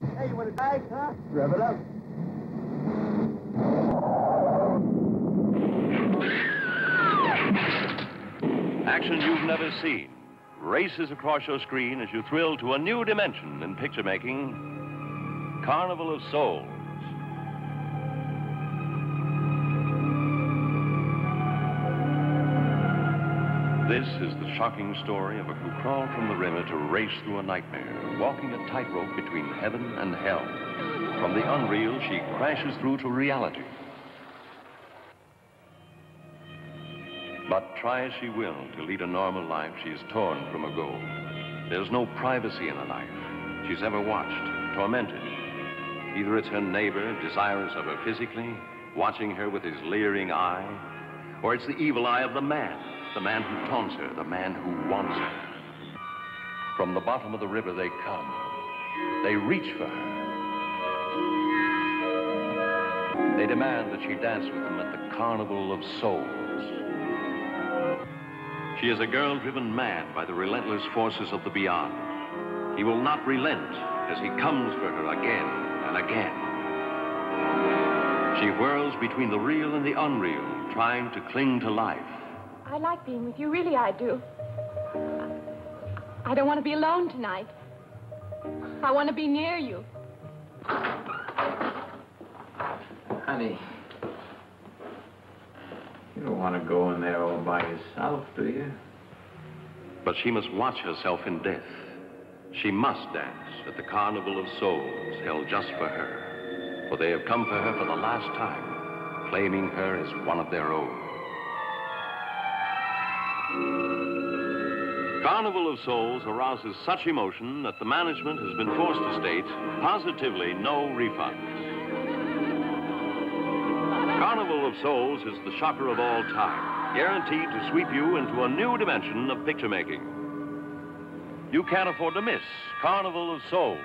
Hey, you want to die, huh? Rev it up. Action you've never seen races across your screen as you thrill to a new dimension in picture making Carnival of Souls. This is the shocking story of a who crawled from the river to race through a nightmare, walking a tightrope between heaven and hell. From the unreal, she crashes through to reality. But try as she will to lead a normal life, she is torn from her goal. There's no privacy in a life she's ever watched, tormented. Either it's her neighbor, desirous of her physically, watching her with his leering eye, or it's the evil eye of the man, the man who taunts her, the man who wants her. From the bottom of the river they come. They reach for her. They demand that she dance with them at the Carnival of Souls. She is a girl driven mad by the relentless forces of the beyond. He will not relent as he comes for her again and again. She whirls between the real and the unreal, trying to cling to life. I like being with you, really I do. I don't want to be alone tonight. I want to be near you. Honey, you don't want to go in there all by yourself, do you? But she must watch herself in death. She must dance at the Carnival of Souls held just for her. For they have come for her for the last time, claiming her as one of their own. Carnival of Souls arouses such emotion that the management has been forced to state positively no refunds. Carnival of Souls is the shocker of all time, guaranteed to sweep you into a new dimension of picture making. You can't afford to miss Carnival of Souls.